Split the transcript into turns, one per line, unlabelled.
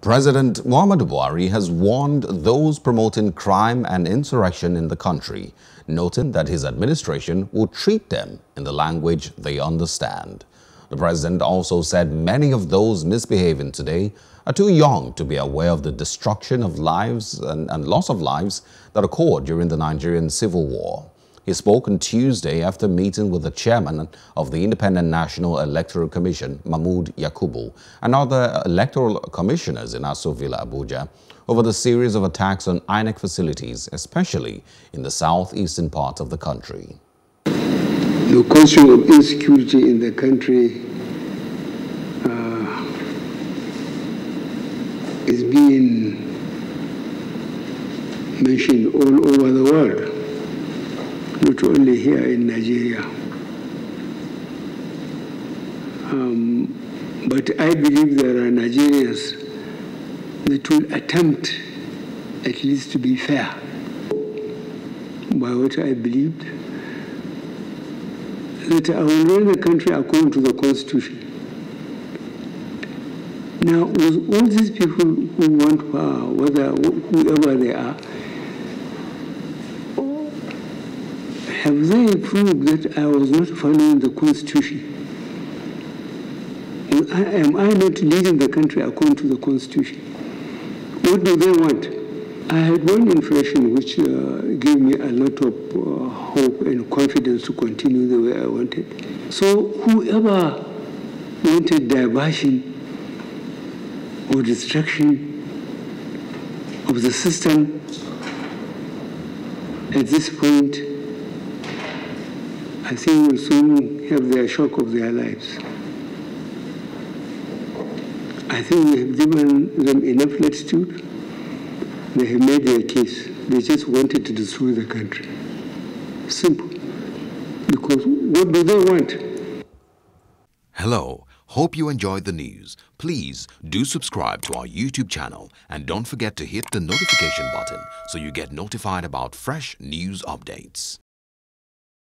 President Muhammadu Buhari has warned those promoting crime and insurrection in the country, noting that his administration will treat them in the language they understand. The president also said many of those misbehaving today are too young to be aware of the destruction of lives and, and loss of lives that occurred during the Nigerian Civil War. He spoke on Tuesday after meeting with the chairman of the Independent National Electoral Commission, Mahmood Yakubu, and other electoral commissioners in Aso Villa, Abuja, over the series of attacks on INEC facilities, especially in the southeastern part of the country.
The question of insecurity in the country uh, is being mentioned all over the world not only here in Nigeria. Um, but I believe there are Nigerians that will attempt at least to be fair by what I believed, that I will run the country according to the Constitution. Now, with all these people who want power, whether whoever they are, have they proved that I was not following the Constitution? Am I not leading the country according to the Constitution? What do they want? I had one impression which uh, gave me a lot of uh, hope and confidence to continue the way I wanted. So whoever wanted diversion or destruction of the system at this point I think will soon have their shock of their lives. I think we have given them enough latitude. They have made their case. They just wanted to destroy the country. Simple. Because what do they want?
Hello. Hope you enjoyed the news. Please do subscribe to our YouTube channel and don't forget to hit the notification button so you get notified about fresh news updates.